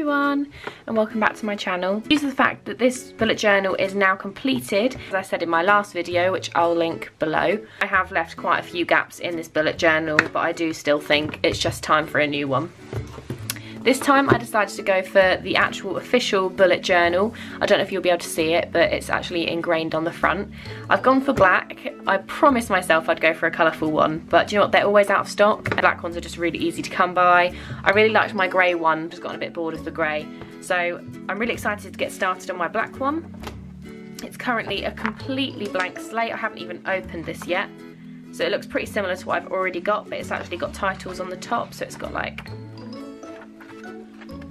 everyone and welcome back to my channel. Due to the fact that this bullet journal is now completed, as I said in my last video, which I'll link below, I have left quite a few gaps in this bullet journal, but I do still think it's just time for a new one. This time I decided to go for the actual official bullet journal. I don't know if you'll be able to see it, but it's actually ingrained on the front. I've gone for black. I promised myself I'd go for a colourful one, but you know what? They're always out of stock. Black ones are just really easy to come by. I really liked my grey one, just gotten a bit bored of the grey. So I'm really excited to get started on my black one. It's currently a completely blank slate. I haven't even opened this yet. So it looks pretty similar to what I've already got, but it's actually got titles on the top. So it's got like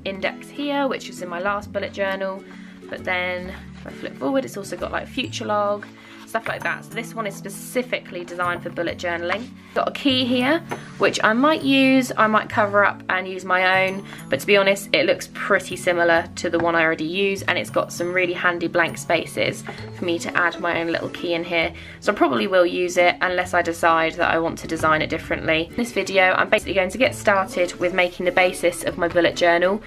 index here, which is in my last bullet journal. But then if I flip forward, it's also got like future log, stuff like that. So this one is specifically designed for bullet journaling. Got a key here, which I might use, I might cover up and use my own, but to be honest, it looks pretty similar to the one I already use, and it's got some really handy blank spaces for me to add my own little key in here. So I probably will use it unless I decide that I want to design it differently. In this video, I'm basically going to get started with making the basis of my bullet journal.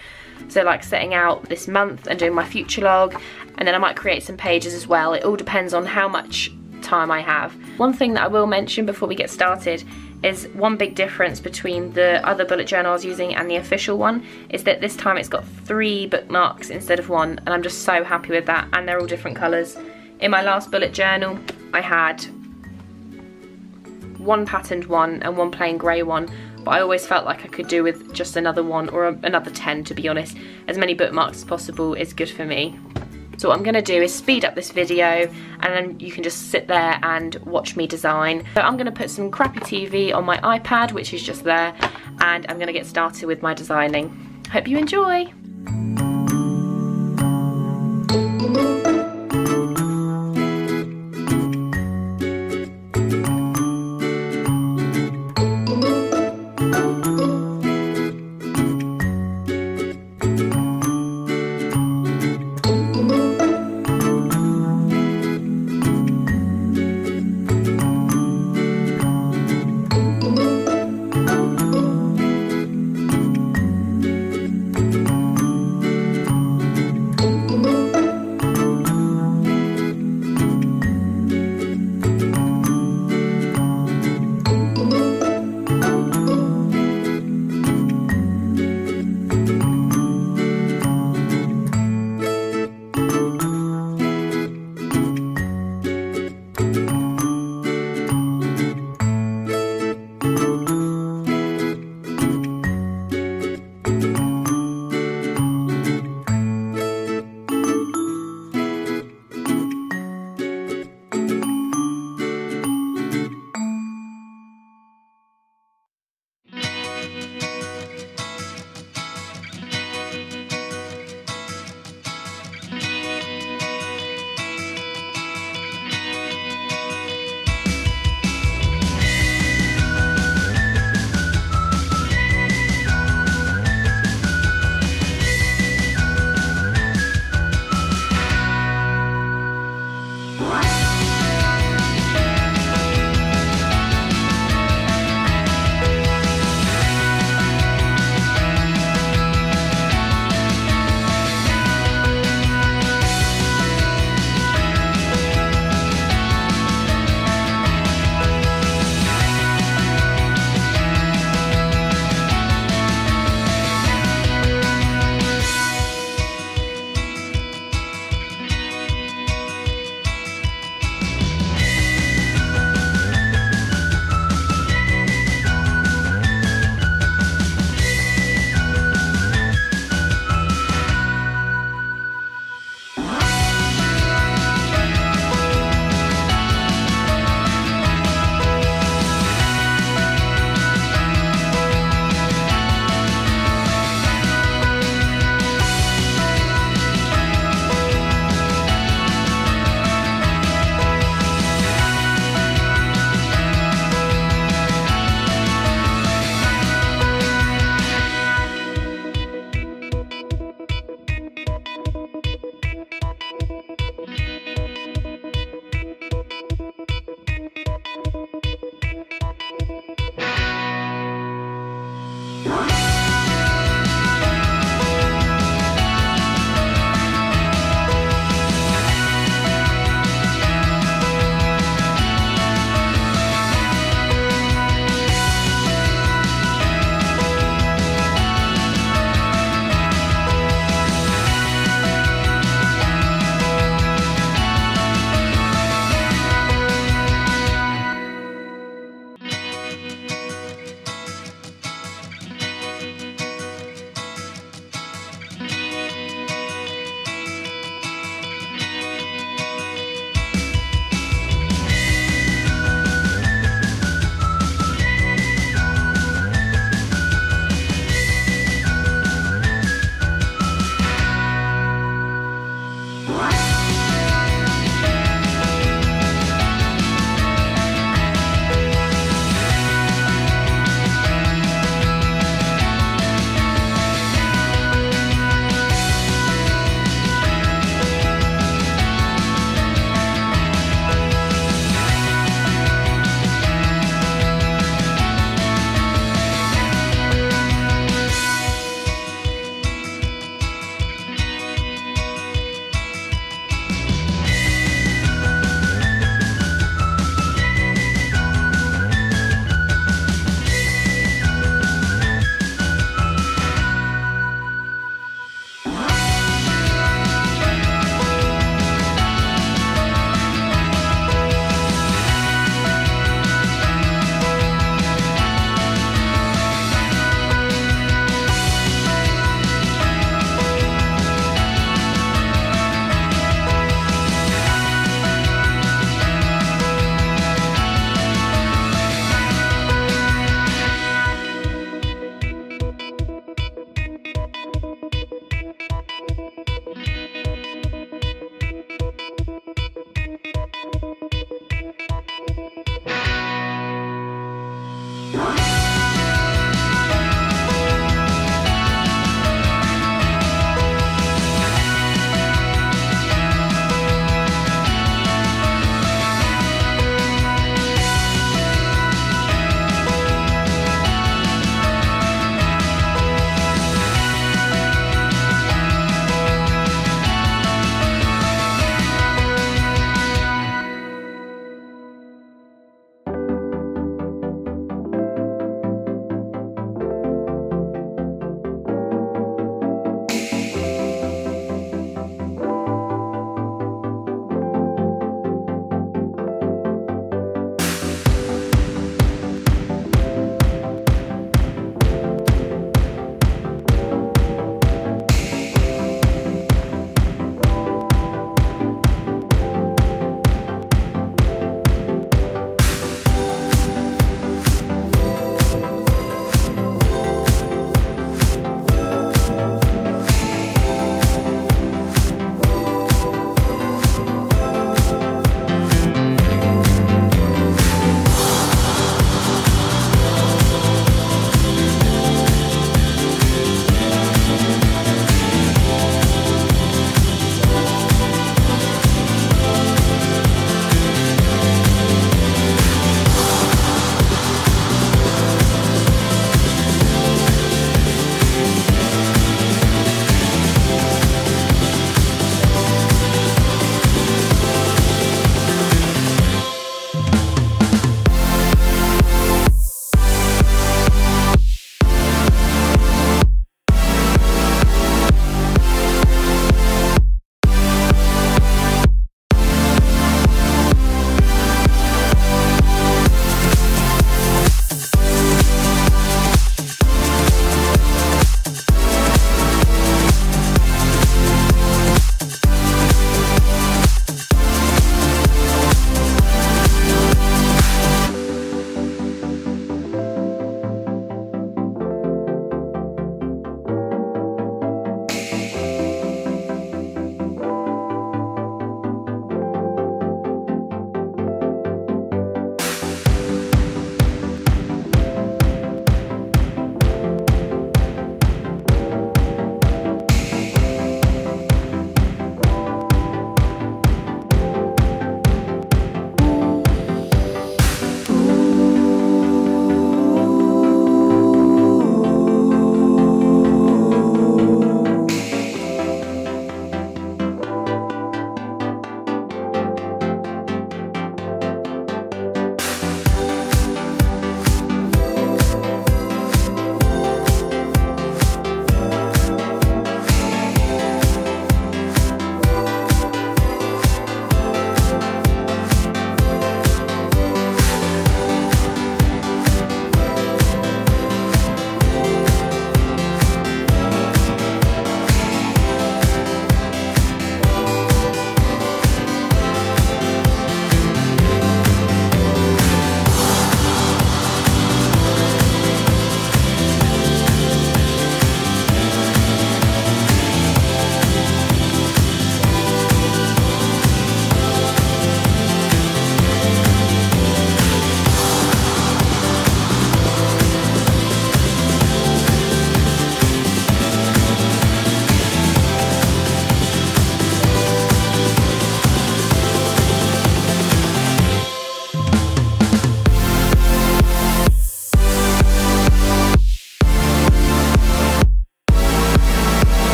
So like setting out this month and doing my future log and then I might create some pages as well. It all depends on how much time I have. One thing that I will mention before we get started is one big difference between the other bullet journal I was using and the official one is that this time it's got three bookmarks instead of one and I'm just so happy with that and they're all different colours. In my last bullet journal I had one patterned one and one plain grey one but I always felt like I could do with just another one or a, another 10 to be honest. As many bookmarks as possible is good for me. So what I'm going to do is speed up this video and then you can just sit there and watch me design. So I'm going to put some crappy TV on my iPad, which is just there, and I'm going to get started with my designing. Hope you enjoy!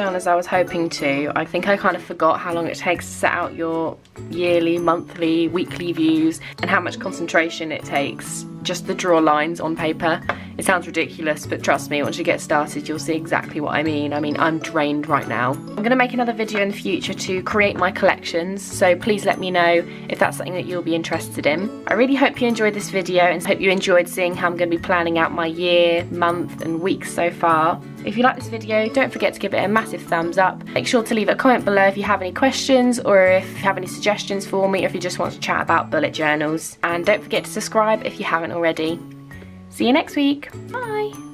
Done as I was hoping to. I think I kind of forgot how long it takes to set out your yearly, monthly, weekly views and how much concentration it takes just to draw lines on paper. It sounds ridiculous, but trust me, once you get started, you'll see exactly what I mean. I mean, I'm drained right now. I'm gonna make another video in the future to create my collections, so please let me know if that's something that you'll be interested in. I really hope you enjoyed this video and hope you enjoyed seeing how I'm gonna be planning out my year, month, and weeks so far. If you like this video, don't forget to give it a massive thumbs up. Make sure to leave a comment below if you have any questions or if you have any suggestions for me or if you just want to chat about bullet journals. And don't forget to subscribe if you haven't already. See you next week. Bye.